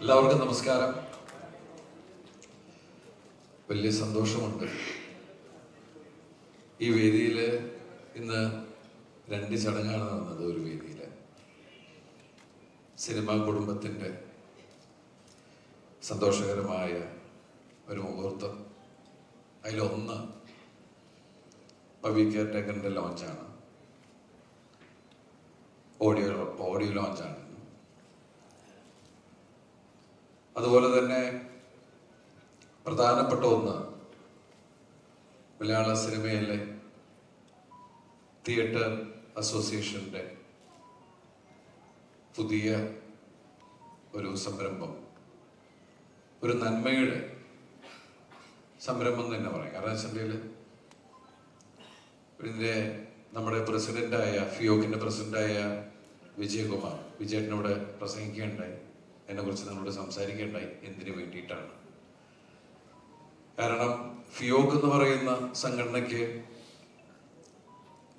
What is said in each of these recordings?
എല്ലാവർക്കും നമസ്കാരം. വലിയ സന്തോഷമുണ്ട്. ഈ വേദിയിൽ ഇന്ന് രണ്ട് ചടങ്ങാണ് നടന്നത് ഒരു വേദിയിൽ സിനിമാ കുടുംബത്തിന്റെ സന്തോഷകരമായ ഒരു മുഹൂർത്തം. അതിലൊന്ന് പവി കെയർ ടേക്കറിന്റെ ലോഞ്ചാണ് ഓഡിയോ ഓഡിയോ ലോഞ്ചാണ് അതുപോലെ തന്നെ പ്രധാനപ്പെട്ട ഒന്ന് മലയാള സിനിമയിലെ തിയേറ്റർ അസോസിയേഷന്റെ പുതിയ ഒരു സംരംഭം. ഒരു നന്മയുടെ സംരംഭം തന്നെ പറയാം. കാരണം വെച്ചിട്ടുണ്ടെങ്കിൽ ഇതിന്റെ നമ്മുടെ പ്രസിഡന്റായ ഫിയോക്കിന്റെ പ്രസിഡന്റായ വിജയകുമാർ വിജയേട്ടനോട് പ്രസംഗിക്കുകയുണ്ടായി. എന്നെ കുറിച്ച് നമ്മളോട് സംസാരിക്കുകയുണ്ടായി എന്തിനു വേണ്ടിയിട്ടാണ്? കാരണം ഫിയോക്ക് എന്ന് പറയുന്ന സംഘടനയ്ക്ക്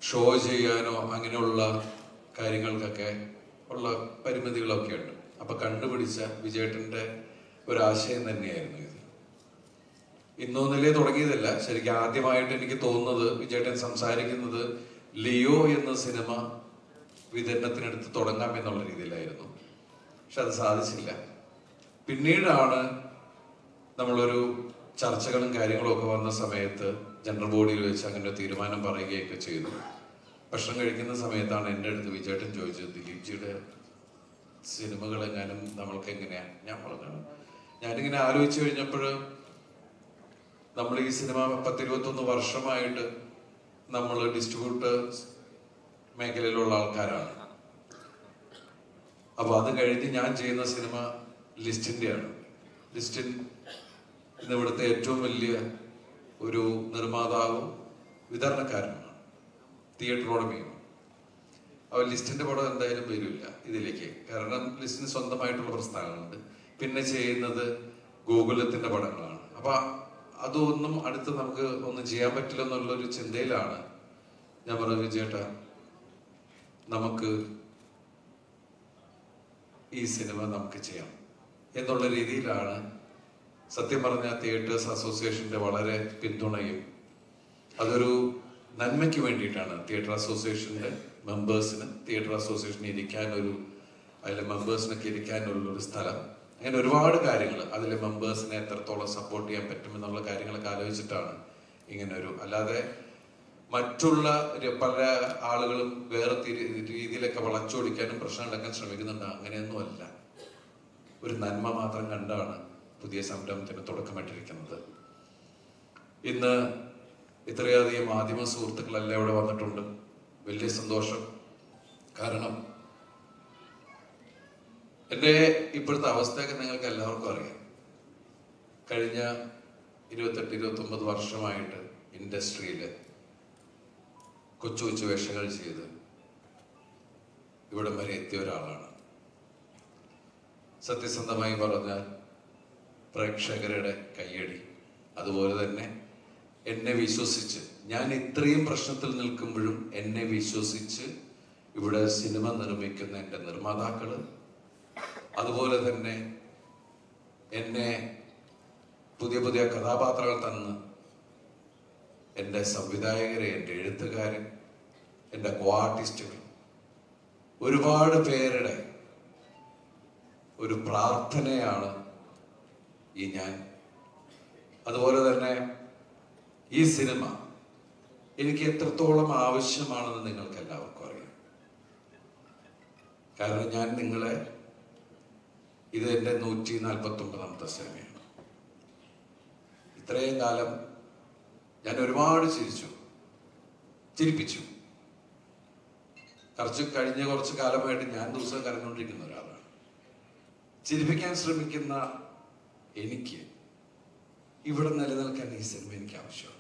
ഷോ ചെയ്യാനോ അങ്ങനെയുള്ള കാര്യങ്ങൾക്കൊക്കെ ഉള്ള പരിമിതികളൊക്കെ ഉണ്ട്. അപ്പൊ കണ്ടുപിടിച്ച വിജയേട്ടന്റെ ഒരു ആശയം തന്നെയായിരുന്നു ഇത്. ഇന്നോ നിലയെ തുടങ്ങിയതല്ല. ശരിക്കും ആദ്യമായിട്ട് എനിക്ക് തോന്നുന്നത് വിജയേട്ടൻ സംസാരിക്കുന്നത് ലിയോ എന്ന സിനിമ വിതരണത്തിനടുത്ത് തുടങ്ങാം എന്നുള്ള രീതിയിലായിരുന്നു. പക്ഷെ അത് സാധിച്ചില്ല. പിന്നീടാണ് നമ്മളൊരു ചർച്ചകളും കാര്യങ്ങളും ഒക്കെ വന്ന സമയത്ത് ജനറൽ ബോഡിയിൽ വെച്ച് അങ്ങനെ തീരുമാനം പറയുകയൊക്കെ ചെയ്തു. ഭക്ഷണം കഴിക്കുന്ന സമയത്താണ് എന്റെ അടുത്ത് വിജയേട്ടൻ ചോദിച്ചത് ദിലീപ് ജിയുടെ സിനിമകൾ എങ്ങാനും നമ്മൾക്ക് എങ്ങനെയാണ് ഞാൻ പറഞ്ഞു ഞാനിങ്ങനെ ആലോചിച്ചു കഴിഞ്ഞപ്പോൾ നമ്മൾ ഈ സിനിമ പത്തിരുപത്തൊന്ന് വർഷമായിട്ട് നമ്മൾ ഡിസ്ട്രിബ്യൂട്ടേഴ്സ് മേഖലയിലുള്ള ആൾക്കാരാണ്. അപ്പൊ അത് കഴിഞ്ഞ് ഞാൻ ചെയ്യുന്ന സിനിമ ലിസ്റ്റിന്റെയാണ്. ലിസ്റ്റിൻ ഇന്ന് ഇവിടുത്തെ ഏറ്റവും വലിയ ഒരു നിർമ്മാതാവും വിതരണക്കാരനുമാണ്. തിയേറ്റർ ഉടമയും അപ്പോൾ ലിസ്റ്റിന്റെ പടം എന്തായാലും വരില്ല ഇതിലേക്ക്. കാരണം ലിസ്റ്റിന് സ്വന്തമായിട്ടുള്ള പ്രസ്ഥാനങ്ങളുണ്ട് പിന്നെ ചെയ്യുന്നത് ഗോകുലത്തിന്റെ പടങ്ങളാണ്. അപ്പൊ അതൊന്നും അടുത്ത് നമുക്ക് ഒന്നും ചെയ്യാൻ പറ്റില്ല എന്നുള്ളൊരു ചിന്തയിലാണ് ഞാൻ പറഞ്ഞു വിജയേട്ടാ. നമുക്ക് ഈ സിനിമ നമുക്ക് ചെയ്യാം എന്നുള്ള രീതിയിലാണ് സത്യം പറഞ്ഞ തിയേറ്റേഴ്സ് അസോസിയേഷന്റെ വളരെ പിന്തുണയും. അതൊരു നന്മയ്ക്ക് വേണ്ടിയിട്ടാണ് തിയേറ്റർ അസോസിയേഷന്റെ മെമ്പേഴ്സിന് തിയേറ്റർ അസോസിയേഷന് ഇരിക്കാൻ ഒരു അതിലെ മെമ്പേഴ്സിനൊക്കെ ഇരിക്കാനുള്ള ഒരു സ്ഥലം. അങ്ങനെ ഒരുപാട് കാര്യങ്ങൾ അതിലെ മെമ്പേഴ്സിനെ എത്രത്തോളം സപ്പോർട്ട് ചെയ്യാൻ പറ്റുമെന്നുള്ള കാര്യങ്ങളൊക്കെ ആലോചിച്ചിട്ടാണ് ഇങ്ങനെ ഒരു അല്ലാതെ മറ്റുള്ള പല ആളുകളും വേറെ രീതിയിലൊക്കെ വളച്ചൊടിക്കാനും പ്രശ്നം ഉണ്ടാക്കാൻ ശ്രമിക്കുന്നുണ്ട്. അങ്ങനെയൊന്നും അല്ല ഒരു നന്മ മാത്രം കണ്ടാണ് പുതിയ സംരംഭത്തിന് തുടക്കമിട്ടിരിക്കുന്നത്. ഇന്ന് ഇത്രയധികം മാധ്യമ സുഹൃത്തുക്കളെല്ലാം ഇവിടെ വന്നിട്ടുണ്ട്. വലിയ സന്തോഷം. കാരണം എന്റെ ഇപ്പോഴത്തെ അവസ്ഥയൊക്കെ നിങ്ങൾക്ക് എല്ലാവർക്കും അറിയാം. കഴിഞ്ഞ ഇരുപത്തെട്ട് ഇരുപത്തി ഒമ്പത് വർഷമായിട്ട് ഇൻഡസ്ട്രിയിൽ കൊച്ചു കൊച്ചു വേഷങ്ങൾ ചെയ്ത് ഇവിടം വരെ എത്തിയ ഒരാളാണ്. സത്യസന്ധമായി പറഞ്ഞാൽ പ്രേക്ഷകരുടെ കയ്യടി. അതുപോലെ തന്നെ എന്നെ വിശ്വസിച്ച് ഞാൻ ഇത്രയും പ്രശ്നത്തിൽ നിൽക്കുമ്പോഴും എന്നെ വിശ്വസിച്ച് ഇവിടെ സിനിമ നിർമ്മിക്കുന്ന എന്റെ നിർമ്മാതാക്കൾ അതുപോലെ തന്നെ എന്നെ പുതിയ പുതിയ കഥാപാത്രങ്ങൾ തന്ന് എന്റെ സംവിധായകരെ എന്റെ എഴുത്തുകാരൻ എന്റെ കോ ആർട്ടിസ്റ്റുകൾ ഒരുപാട് പേരുടെ ഒരു പ്രാർത്ഥനയാണ് ഈ ഞാൻ. അതുപോലെ തന്നെ ഈ സിനിമ എനിക്ക് എത്രത്തോളം ആവശ്യമാണെന്ന് നിങ്ങൾക്ക് എല്ലാവർക്കും അറിയാം. കാരണം ഞാൻ നിങ്ങളെ ഇത് എന്റെ നൂറ്റി നാൽപ്പത്തി ഒമ്പതാമത്തെ സിനിമയാണ്. ഇത്രയും കാലം ഞാൻ ഒരുപാട് ചിരിച്ചു. ചിരിപ്പിച്ചു. കുറച്ച് കഴിഞ്ഞ കുറച്ച് കാലമായിട്ട് ഞാൻ ദിവസം കരഞ്ഞുകൊണ്ടിരിക്കുന്ന ഒരാളാണ്. ചിരിപ്പിക്കാൻ ശ്രമിക്കുന്ന എനിക്ക് ഇവിടെ നിലനിൽക്കാൻ ഈ സിനിമ എനിക്ക് ആവശ്യമാണ്.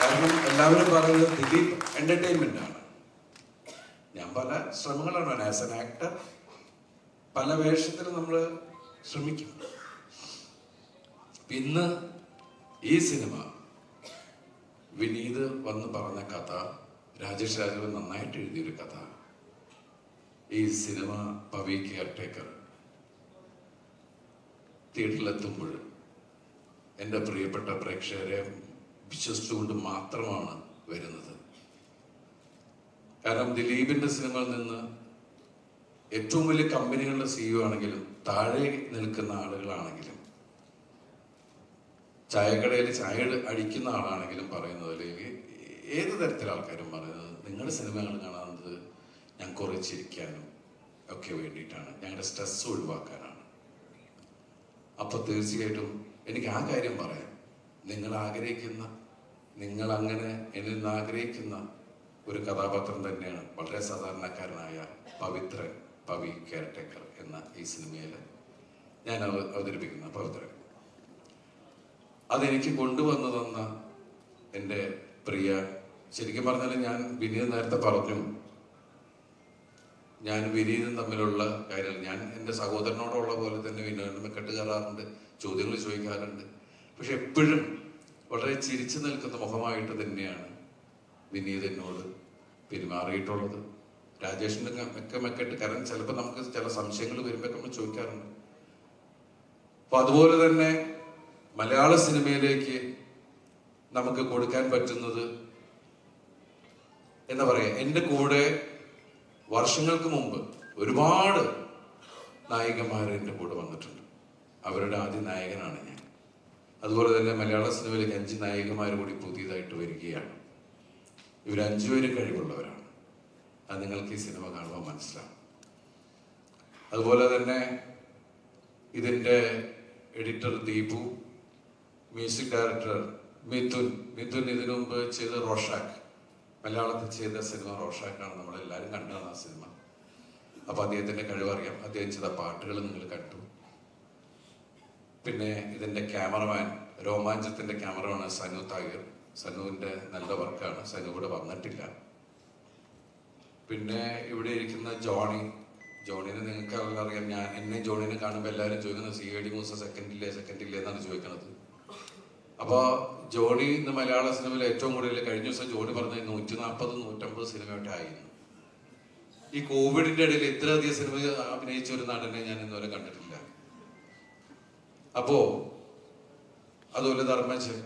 കാരണം എല്ലാവരും പറയുന്നത് ദിലീപ് എന്റർടൈൻമെന്റ് ആണ്. ഞാൻ പല ശ്രമങ്ങളാണ്. ആസ് എൻ ആക്ടർ പല വേഷത്തിൽ നമ്മൾ ശ്രമിക്കും. ഇന്ന് ഈ സിനിമ വിനീത് വന്ന് പറഞ്ഞ കഥ രാജേഷ് രാജവൻ നന്നായിട്ട് എഴുതിയൊരു കഥ. ഈ സിനിമ പവി കെയർ ടേക്കർ തിയേറ്ററിലെത്തുമ്പോൾ എന്റെ പ്രിയപ്പെട്ട പ്രേക്ഷകരെ വിശ്വസിച്ചുകൊണ്ട് മാത്രമാണ് വരുന്നത്. കാരണം ദിലീപിന്റെ സിനിമയിൽ നിന്ന് ഏറ്റവും വലിയ കമ്പനികളുടെ സിഇഒ ആണെങ്കിലും താഴെ നിൽക്കുന്ന ആളുകളാണെങ്കിലും ചായക്കടയിൽ ചായ അടിക്കുന്ന ആളാണെങ്കിലും പറയുന്നത് അല്ലെങ്കിൽ ഏത് തരത്തിലെ ആൾക്കാരും പറയുന്നത്? നിങ്ങളുടെ സിനിമകൾ കാണുന്നത് ഞാൻ കുറേ ചിരിക്കാനും ഒക്കെ വേണ്ടിയിട്ടാണ്. ഞങ്ങളുടെ സ്ട്രെസ് ഒഴിവാക്കാനാണ്. അപ്പൊ തീർച്ചയായിട്ടും എനിക്ക് ആ കാര്യം പറയാം. നിങ്ങൾ ആഗ്രഹിക്കുന്ന നിങ്ങൾ അങ്ങനെ എന്നിൽ നിന്ന് ആഗ്രഹിക്കുന്ന ഒരു കഥാപാത്രം തന്നെയാണ് വളരെ സാധാരണക്കാരനായ പവിത്രൻ പവി കെയർടേക്കർ എന്ന ഈ സിനിമയിൽ ഞാൻ അവതരിപ്പിക്കുന്ന പവിത്രൻ. അതെനിക്ക് കൊണ്ടുവന്നു തന്ന എന്റെ പ്രിയ. ശരിക്കും പറഞ്ഞാൽ ഞാൻ വിനീത് നേരത്തെ പറഞ്ഞു. ഞാൻ വിനീതും തമ്മിലുള്ള കാര്യങ്ങൾ ഞാൻ എന്റെ സഹോദരനോടുള്ള പോലെ തന്നെ വിനോദം കെട്ട് കയറാറുണ്ട് ചോദ്യങ്ങൾ ചോദിക്കാറുണ്ട്. പക്ഷെ എപ്പോഴും വളരെ ചിരിച്ചു നിൽക്കുന്ന മുഖമായിട്ട് തന്നെയാണ് വിനീത് എന്നോട് പെരുമാറിയിട്ടുള്ളത്. രാജേഷിന്റെ ഒക്കെ മെക്കെട്ട് കാരണം ചിലപ്പോൾ നമുക്ക് ചില സംശയങ്ങൾ വരുമ്പോൾ നമ്മൾ ചോദിക്കാറുണ്ട്. അപ്പൊ അതുപോലെ തന്നെ മലയാള സിനിമയിലേക്ക് നമുക്ക് കൊടുക്കാൻ പറ്റുന്നത് എന്താ പറയാ എന്റെ കൂടെ വർഷങ്ങൾക്ക് മുമ്പ് ഒരുപാട് നായികമാർ എന്റെ കൂടെ വന്നിട്ടുണ്ട്. അവരുടെ ആദ്യ നായകനാണ് ഞാൻ. അതുപോലെ തന്നെ മലയാള സിനിമയിലേക്ക് അഞ്ച് നായികമാർ കൂടി പുതിയതായിട്ട് വരികയാണ്. ഇവർ അഞ്ചുപേരും കഴിവുള്ളവരാണ്. അത് നിങ്ങൾക്ക് ഈ സിനിമ കാണുമ്പോൾ മനസ്സിലാവും. അതുപോലെ തന്നെ ഇതിന്റെ editor Deepu music director Mithun. Mithun ഇതിനു മുമ്പ് ചെയ്ത റോഷാക്ക്. മലയാളത്തിൽ ചെയ്ത സിനിമ റോഷാക്കാണ് നമ്മളെല്ലാവരും കണ്ടതാണ് ആ സിനിമ. അപ്പൊ അദ്ദേഹത്തിന്റെ കഴിവറിയാം അദ്ദേഹം ചെയ്ത പാട്ടുകൾ നിങ്ങൾ കണ്ടു. പിന്നെ ഇതിന്റെ ക്യാമറമാൻ രോമാഞ്ചത്തിന്റെ ക്യാമറമാണ് സനു താഹിർ സനുവിന്റെ നല്ല വർക്കാണ്. സനു ഇവിടെ വന്നിട്ടില്ല. പിന്നെ ഇവിടെ ഇരിക്കുന്ന ജോണി. ജോണിനെ നിങ്ങൾക്ക് അറിയാം. ഞാൻ എന്നെ ജോണിനെ കാണുമ്പോൾ എല്ലാവരും ചോദിക്കുന്നത് സി ഐ ഡി മൂസ സെക്കൻഡില്ലേ സെക്കൻഡില്ലേ എന്നാണ് ചോദിക്കുന്നത് അപ്പൊ ജോണി ഇന്ന് മലയാള സിനിമയിൽ ഏറ്റവും കൂടുതൽ കഴിഞ്ഞ ദിവസം ജോണി പറഞ്ഞ നൂറ്റി നാൽപ്പത് നൂറ്റമ്പത് സിനിമയൊക്കെ ആയിരുന്നു. ഈ കോവിഡിന്റെ ഇടയിൽ ഇത്രയധികം സിനിമ അഭിനയിച്ച ഒരു നടനെ ഞാൻ ഇന്നുവരെ കണ്ടിട്ടില്ല. അപ്പോ അതുപോലെ ധർമ്മജൻ.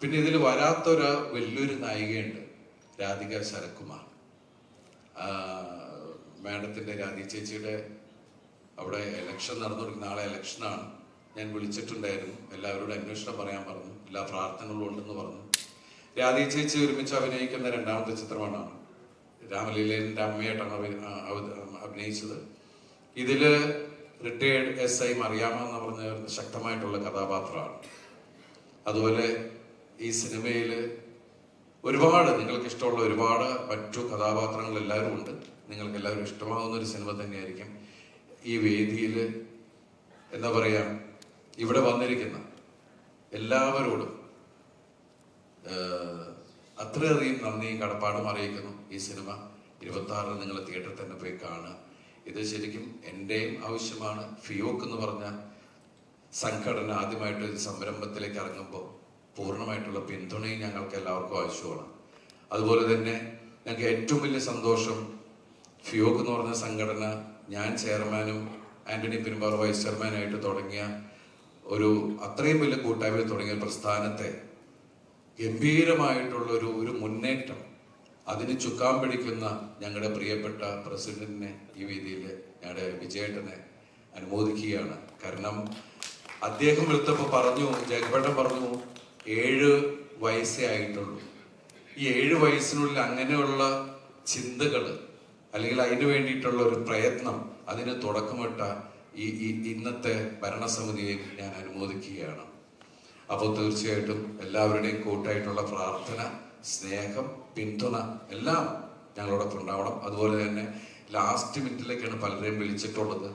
പിന്നെ ഇതിൽ വരാത്തൊരു വലിയൊരു നായികയുണ്ട് രാധിക ശരത്കുമാർ. മാഡത്തിന്റെ രാധി ചേച്ചിയുടെ അവിടെ എലക്ഷൻ നടന്നു നാളെ ഇലക്ഷനാണ് ഞാൻ വിളിച്ചിട്ടുണ്ടായിരുന്നു. എല്ലാവരോടും അന്വേഷണം പറയാൻ പറഞ്ഞു. എല്ലാ പ്രാർത്ഥനകളും ഉണ്ടെന്ന് പറഞ്ഞു. രാധേ ചേച്ചി ഒരുമിച്ച് അഭിനയിക്കുന്ന രണ്ടാമത്തെ ചിത്രമാണ് രാമലീലേന്റെ അമ്മയായിട്ടാണ് അഭി- അഭിനയിച്ചത്. ഇതിൽ റിട്ടയേർഡ് എസ് ഐ മറിയാമ എന്ന് പറഞ്ഞ ശക്തമായിട്ടുള്ള കഥാപാത്രമാണ്. അതുപോലെ ഈ സിനിമയിൽ ഒരുപാട് നിങ്ങൾക്ക് ഇഷ്ടമുള്ള ഒരുപാട് മറ്റു കഥാപാത്രങ്ങൾ എല്ലാവരും ഉണ്ട്. നിങ്ങൾക്ക് എല്ലാവരും ഇഷ്ടമാകുന്ന ഒരു സിനിമ തന്നെയായിരിക്കും. ഈ വേദിയിൽ എന്താ പറയാ ഇവിടെ വന്നിരിക്കുന്ന എല്ലാവരോടും അത്രയധികം നന്ദി കടപ്പാടും അറിയിക്കുന്നു. ഈ സിനിമ ഇരുപത്തി ആറിന് നിങ്ങൾ തിയേറ്ററിൽ തന്നെ പോയി കാണുക. ഇത് ശരിക്കും എന്റെയും ആവശ്യമാണ്. ഫിയോക്ക് എന്ന് പറഞ്ഞ സംഘടന ആദ്യമായിട്ട് ഒരു സംരംഭത്തിലേക്ക് ഇറങ്ങുമ്പോൾ പൂർണമായിട്ടുള്ള പിന്തുണയും ഞങ്ങൾക്ക് എല്ലാവർക്കും ആവശ്യമാണ്. അതുപോലെ തന്നെ ഞങ്ങൾക്ക് ഏറ്റവും വലിയ സന്തോഷം ഫിയോക്ക് എന്ന് പറഞ്ഞ സംഘടന ഞാൻ ചെയർമാനും ആന്റണി പെരുമ്പാറ വൈസ് ചെയർമാനായിട്ട് തുടങ്ങിയ ഒരു അത്രയും വലിയ കൂട്ടായ്മയിൽ തുടങ്ങിയ പ്രസ്ഥാനത്തെ ഗംഭീരമായിട്ടുള്ള ഒരു ഒരു മുന്നേറ്റം അതിന് ചുക്കാൻ പിടിക്കുന്ന ഞങ്ങളുടെ പ്രിയപ്പെട്ട പ്രസിഡന്റിനെ ഈ വേദിയിൽ ഞങ്ങളുടെ വിജയേട്ടനെ അനുമോദിക്കുകയാണ്. കാരണം അദ്ദേഹം എടുത്തപ്പോൾ പറഞ്ഞു ജഗപേട്ടൻ പറഞ്ഞു ഏഴ് വയസ്സേ ആയിട്ടുള്ളൂ. ഈ ഏഴ് വയസ്സിനുള്ളിൽ അങ്ങനെയുള്ള ചിന്തകൾ അല്ലെങ്കിൽ അതിനു വേണ്ടിയിട്ടുള്ള ഒരു പ്രയത്നം അതിന് തുടക്കമിട്ട ഈ ഇന്നത്തെ ഭരണസമിതിയെ ഞാൻ അനുമോദിക്കുകയാണ്. അപ്പോൾ തീർച്ചയായിട്ടും എല്ലാവരുടെയും കൂട്ടായിട്ടുള്ള പ്രാർത്ഥന സ്നേഹം പിന്തുണ എല്ലാം ഞങ്ങളോടൊപ്പം ഉണ്ടാവണം. അതുപോലെ തന്നെ ലാസ്റ്റ് മിനിറ്റിലേക്കാണ് പലരെയും വിളിച്ചിട്ടുള്ളത്.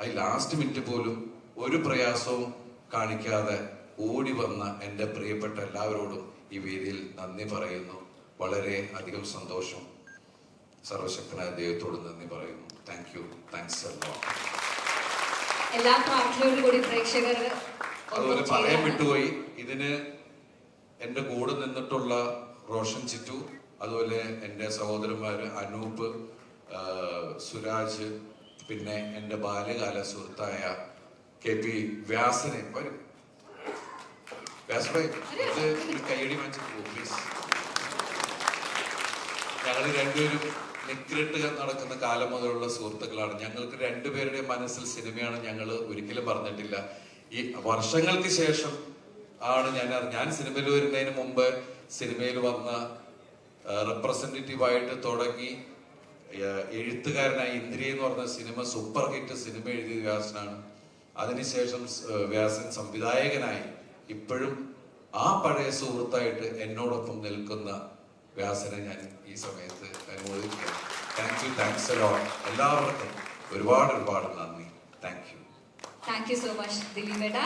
ആ ലാസ്റ്റ് മിനിറ്റ് പോലും ഒരു പ്രയാസവും കാണിക്കാതെ ഓടി വന്ന എന്റെ പ്രിയപ്പെട്ട എല്ലാവരോടും ഈ വേദിയിൽ നന്ദി പറയുന്നു. വളരെ അധികം സന്തോഷം. സർവശക്തനായ ദൈവത്തോട് നന്ദി പറയുന്നു. താങ്ക് യു താങ്ക്സ് എല്ലാം എല്ലാ പ്രാർത്ഥനയോടും കൂടി പ്രേക്ഷകർ അതുപോലെ പറയാൻ വിട്ടുപോയി. ഇതിന് എന്റെ കൂടെ നിന്നിട്ടുള്ള റോഷൻ ചിറ്റു അതുപോലെ എന്റെ സഹോദരന്മാര് അനൂപ് സുരാജ് പിന്നെ എന്റെ ബാല്യകാല സുഹൃത്തായ കെ പി വ്യാസനെ. വരും. വ്യാസഭായി ഇത് വാങ്ങിച്ചിട്ട് പോകും പ്ലീസ് ഞങ്ങൾ രണ്ടുപേരും നിഗ്രട്ട് നടക്കുന്ന കാലം മുതലുള്ള സുഹൃത്തുക്കളാണ്. ഞങ്ങൾക്ക് രണ്ടുപേരുടെ മനസ്സിൽ സിനിമയാണ് ഞങ്ങൾ ഒരിക്കലും പറഞ്ഞിട്ടില്ല ഈ വർഷങ്ങൾക്ക് ശേഷം ആണ് ഞാൻ ഞാൻ സിനിമയിൽ വരുന്നതിന് മുമ്പ് സിനിമയിൽ വന്ന റെപ്രസെന്റേറ്റീവ് ആയിട്ട് തുടങ്ങി എഴുത്തുകാരനായ ഇന്ദ്രിയ എന്ന് പറഞ്ഞ സിനിമ സൂപ്പർ ഹിറ്റ് സിനിമ എഴുതിയ വ്യാസനാണ്. അതിനുശേഷം വ്യാസൻ സംവിധായകനായി. ഇപ്പോഴും ആ പഴയ സുഹൃത്തായിട്ട് എന്നോടൊപ്പം നിൽക്കുന്ന വ്യാസനെ ഞാൻ ഈ സമയത്ത് അനുമോദിക്കുകയാണ് താങ്ക് യു താങ്ക്സ് എല്ലാവർക്കും ഒരുപാട് ഒരുപാട് നന്ദി. Thank you thank you so much ദിലീപേട്ട.